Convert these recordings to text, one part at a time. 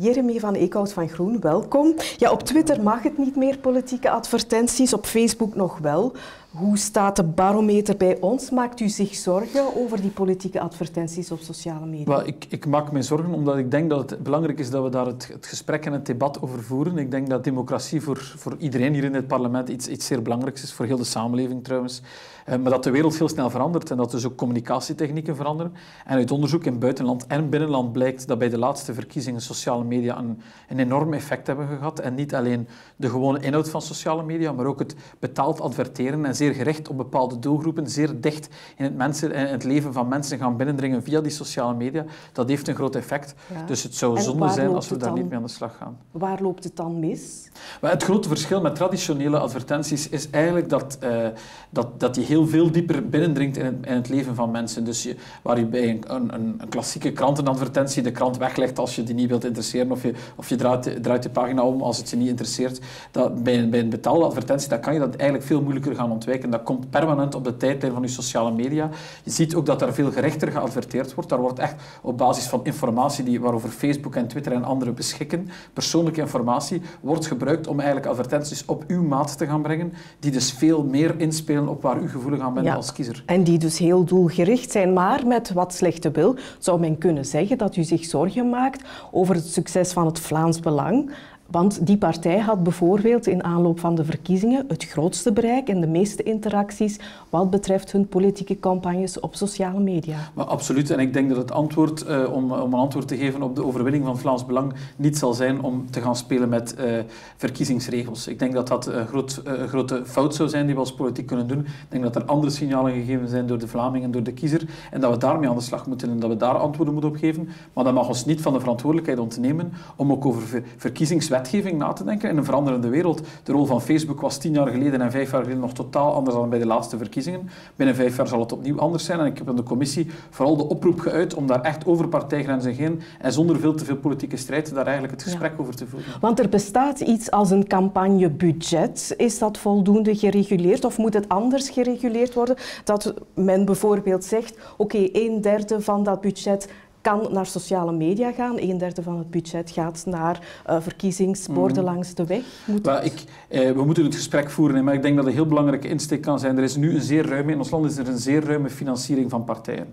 Jeremy van Eekhout van Groen, welkom. Ja, op Twitter mag het niet meer politieke advertenties, op Facebook nog wel. Hoe staat de barometer bij ons? Maakt u zich zorgen over die politieke advertenties op sociale media? ik, ik, maak me zorgen omdat ik denk dat het belangrijk is dat we daar het, gesprek en het debat over voeren. Ik denk dat democratie voor, voor iedereen hier in het parlement iets, iets zeer belangrijks is, voor heel de samenleving trouwens. Eh, maar dat de wereld heel snel verandert en dat dus ook communicatietechnieken veranderen. En uit onderzoek in buitenland en binnenland blijkt dat bij de laatste verkiezingen sociale media een, een enorm effect hebben gehad. En niet alleen de gewone inhoud van sociale media, maar ook het betaald adverteren en zeer gericht op bepaalde doelgroepen, zeer dicht in het, mensen, in het leven van mensen gaan binnendringen via die sociale media. Dat heeft een groot effect. Dus het zou zonde zijn als we daar niet mee aan de slag gaan. Waar loopt het dan mis? Maar het grote verschil met traditionele advertenties is eigenlijk dat, uh, dat, dat die heel veel dieper binnendringt in het, in het leven van mensen. Dus je, waar je bij een, een, een, klassieke krantenadvertentie de krant weglegt als je die niet wilt interesseren, of je, of je draait, draait de pagina om als het je niet interesseert. Dat, bij, een, bij een betaalde advertentie dan kan je dat eigenlijk veel moeilijker gaan ontwijken. Dat komt permanent op de tijdlijn van je sociale media. Je ziet ook dat daar veel gerechter geadverteerd wordt. Daar wordt echt op basis van informatie die, waarover Facebook en Twitter en anderen beschikken, persoonlijke informatie, wordt gebruikt om eigenlijk advertenties op uw maat te gaan brengen, die dus veel meer inspelen op waar u gevoelig aan bent als kiezer. En die dus heel doelgericht zijn, maar met wat slechte wil zou men kunnen zeggen dat u zich zorgen maakt over het succes van het Vlaams Belang. Want die partij had bijvoorbeeld in aanloop van de verkiezingen het grootste bereik en de meeste interacties wat betreft hun politieke campagnes op sociale media. Maar absoluut. En ik denk dat het antwoord, uh, om, om, een antwoord te geven op de overwinning van Vlaams Belang, niet zal zijn om te gaan spelen met uh, verkiezingsregels. Ik denk dat dat een groot, uh, grote fout zou zijn die we als politiek kunnen doen. Ik denk dat er andere signalen gegeven zijn door de Vlamingen, door de kiezer, en dat we daarmee aan de slag moeten en dat we daar antwoorden moeten op geven. Maar dat mag ons niet van de verantwoordelijkheid ontnemen om ook over verkiezingswet wetgeving na te denken in een veranderende wereld. De rol van Facebook was tien jaar geleden en vijf jaar geleden nog totaal anders dan bij de laatste verkiezingen. Binnen vijf jaar zal het opnieuw anders zijn. En ik heb in de commissie vooral de oproep geuit om daar echt over partijgrenzen heen en zonder veel te veel politieke strijd daar eigenlijk het gesprek over te voeren. Want er bestaat iets als een campagnebudget. Is dat voldoende gereguleerd of moet het anders gereguleerd worden? Dat men bijvoorbeeld zegt, oké, okay, een derde van dat budget kan naar sociale media gaan. Een derde van het budget gaat naar uh, verkiezingsborden mm. langs de weg. Moet ik, eh, we moeten het gesprek voeren, maar ik denk dat een heel belangrijke insteek kan zijn. Er is nu een zeer ruime, in ons land is er een zeer ruime financiering van partijen.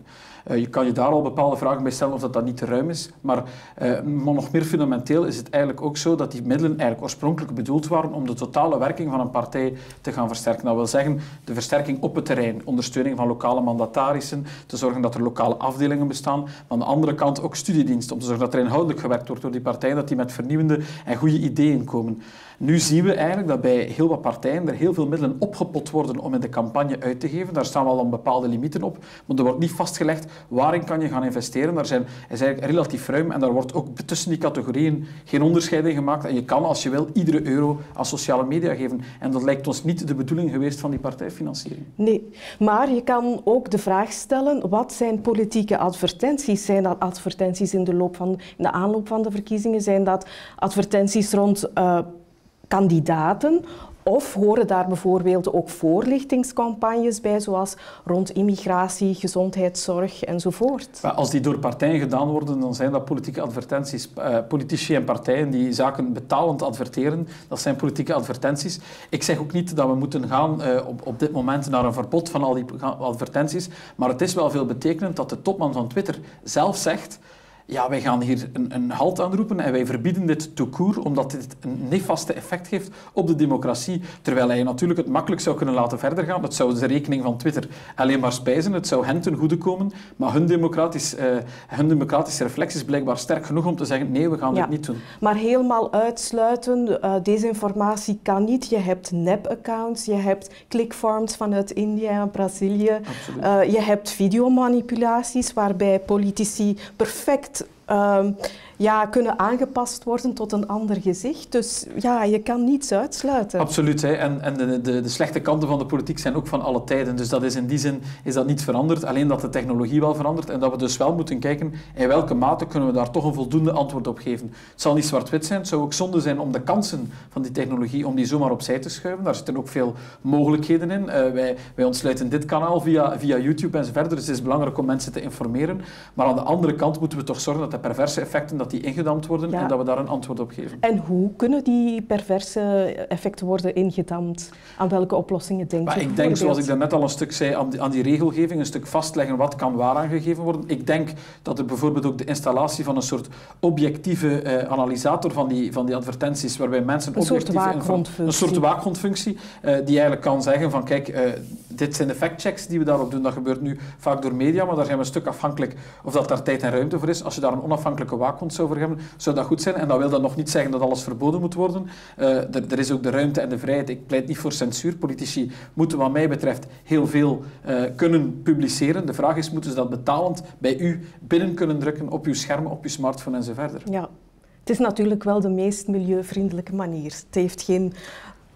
Uh, je kan je daar al bepaalde vragen bij stellen of dat, dat niet te ruim is. Maar, uh, maar nog meer fundamenteel is het eigenlijk ook zo dat die middelen eigenlijk oorspronkelijk bedoeld waren om de totale werking van een partij te gaan versterken. Dat wil zeggen de versterking op het terrein, ondersteuning van lokale mandatarissen, te zorgen dat er lokale afdelingen bestaan. Maar aan de andere kant ook studiediensten, om te zorgen dat er inhoudelijk gewerkt wordt door die partijen, dat die met vernieuwende en goede ideeën komen. Nu zien we eigenlijk dat bij heel wat partijen er heel veel middelen opgepot worden om in de campagne uit te geven. Daar staan wel een bepaalde limieten op, maar er wordt niet vastgelegd waarin kan je gaan investeren. Daar zijn, is eigenlijk relatief ruim en daar wordt ook tussen die categorieën geen onderscheid in gemaakt. En je kan, als je wil, iedere euro aan sociale media geven. En dat lijkt ons niet de bedoeling geweest van die partijfinanciering. Nee, maar je kan ook de vraag stellen, wat zijn politieke advertenties? Zijn dat advertenties in de, loop van, in de aanloop van de verkiezingen? Zijn dat advertenties rond... Uh, kandidaten of horen daar bijvoorbeeld ook voorlichtingscampagnes bij, zoals rond immigratie, gezondheidszorg enzovoort? Als die door partijen gedaan worden, dan zijn dat politieke advertenties. Uh, politici en partijen die zaken betalend adverteren, dat zijn politieke advertenties. Ik zeg ook niet dat we moeten gaan uh, op, op dit moment naar een verbod van al die advertenties, maar het is wel veel betekenend dat de topman van Twitter zelf zegt ja, wij gaan hier een, een halt aanroepen en wij verbieden dit tout court, omdat dit een nefaste effect heeft op de democratie. Terwijl hij natuurlijk het makkelijk zou kunnen laten verder gaan. Het zou de rekening van Twitter alleen maar spijzen. Het zou hen ten goede komen. Maar hun, democratisch, uh, hun democratische reflex is blijkbaar sterk genoeg om te zeggen nee, we gaan dit niet doen. Maar helemaal uitsluiten, uh, desinformatie kan niet. Je hebt nep-accounts, je hebt clickfarms vanuit India en Brazilië. Uh, je hebt videomanipulaties waarbij politici perfect that um, ja, kunnen aangepast worden tot een ander gezicht. Dus ja, je kan niets uitsluiten. Absoluut. Hè. En, en de, de, de, slechte kanten van de politiek zijn ook van alle tijden. Dus dat is in die zin is dat niet veranderd. Alleen dat de technologie wel verandert. En dat we dus wel moeten kijken in welke mate kunnen we daar toch een voldoende antwoord op geven. Het zal niet zwart-wit zijn. Het zou ook zonde zijn om de kansen van die technologie om die zomaar opzij te schuiven. Daar zitten ook veel mogelijkheden in. Uh, wij, wij ontsluiten dit kanaal via, via YouTube en zo verder. Dus het is belangrijk om mensen te informeren. Maar aan de andere kant moeten we toch zorgen dat de perverse effecten, dat die ingedamd worden en dat we daar een antwoord op geven. En hoe kunnen die perverse effecten worden ingedamd? Aan welke oplossingen denk je? ik denk, zoals ik daarnet al een stuk zei, aan die, aan die, regelgeving, een stuk vastleggen wat kan waar aangegeven worden. Ik denk dat er bijvoorbeeld ook de installatie van een soort objectieve eh, analysator van die, van die advertenties, waarbij mensen een soort. Een soort waakhondfunctie, eh, die eigenlijk kan zeggen van kijk, eh, dit zijn de factchecks die we daarop doen. Dat gebeurt nu vaak door media, maar daar zijn we een stuk afhankelijk of dat daar tijd en ruimte voor is. Als je daar een onafhankelijke waakhond hebben, zou dat goed zijn. En dat wil dan nog niet zeggen dat alles verboden moet worden. Uh, er, is ook de ruimte en de vrijheid. Ik pleit niet voor censuur. Politici moeten wat mij betreft heel veel uh, kunnen publiceren. De vraag is, moeten ze dat betalend bij u binnen kunnen drukken op uw scherm, op uw smartphone en? Ja. Het is natuurlijk wel de meest milieuvriendelijke manier. Het heeft geen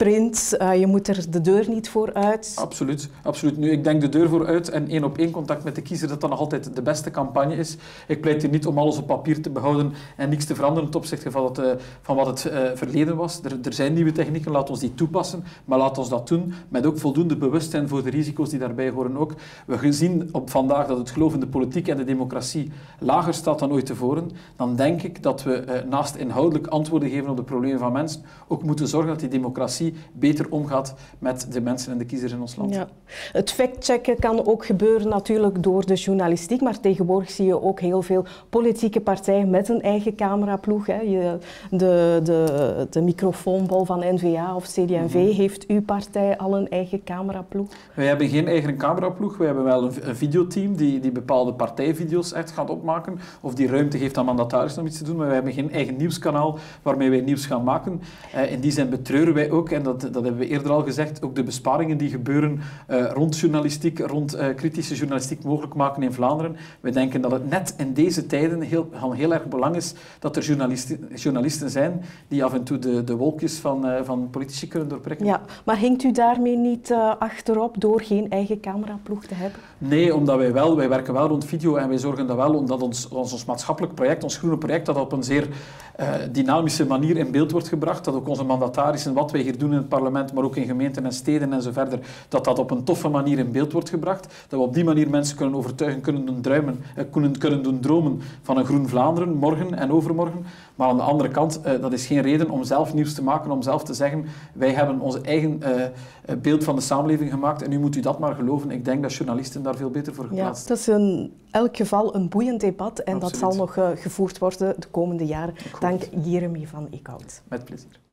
print. Uh, je moet er de deur niet voor uit. Absoluut, absoluut. Nu, ik denk de deur voor uit en één op één contact met de kiezer, dat dat nog altijd de beste campagne is. Ik pleit hier niet om alles op papier te behouden en niks te veranderen ten opzichte van, uh, van wat het uh, verleden was. Er, er, zijn nieuwe technieken, laat ons die toepassen, maar laat ons dat doen met ook voldoende bewustzijn voor de risico's die daarbij horen ook. We zien op vandaag dat het geloof in de politiek en de democratie lager staat dan ooit tevoren. Dan denk ik dat we naast inhoudelijk antwoorden geven op de problemen van mensen, ook moeten zorgen dat die democratie beter omgaat met de mensen en de kiezers in ons land. Ja. Het factchecken kan ook gebeuren natuurlijk door de journalistiek, maar tegenwoordig zie je ook heel veel politieke partijen met een eigen cameraploeg. Hè. Je, de, de, de microfoonbol van NVA of CD&V, mhm. heeft uw partij al een eigen cameraploeg? Wij hebben geen eigen cameraploeg, wij hebben wel een, een videoteam die, die bepaalde partijvideo's echt gaat opmaken of die ruimte geeft aan mandatarissen om iets te doen, maar wij hebben geen eigen nieuwskanaal waarmee wij nieuws gaan maken. Uh, in die zin betreuren wij ook en dat, dat hebben we eerder al gezegd, ook de besparingen die gebeuren uh, rond journalistiek, rond uh, kritische journalistiek mogelijk maken in Vlaanderen. We denken dat het net in deze tijden heel, van heel erg belang is dat er journalisten, journalisten zijn die af en toe de, de wolkjes van, uh, van politici kunnen doorprikken. Ja, maar hinkt u daarmee niet achterop door geen eigen cameraploeg te hebben? Nee, omdat wij wel, wij werken wel rond video en wij zorgen dat wel omdat ons, ons, ons maatschappelijk project, ons groene project, dat op een zeer dynamische manier in beeld wordt gebracht, dat ook onze mandatarissen, wat wij hier doen in het parlement, maar ook in gemeenten en steden en zo verder, dat dat op een toffe manier in beeld wordt gebracht. Dat we op die manier mensen kunnen overtuigen, kunnen doen, druimen, eh, kunnen, kunnen doen dromen van een groen Vlaanderen, morgen en overmorgen. Maar aan de andere kant, eh, dat is geen reden om zelf nieuws te maken, om zelf te zeggen, wij hebben onze eigen uh, beeld van de samenleving gemaakt en nu moet u dat maar geloven. Ik denk dat journalisten daar veel beter voor geplaatst zijn. Ja, het is in elk geval een boeiend debat en dat zal nog gevoerd worden de komende jaren. Dank Jeremy van Eekhout. Met plezier.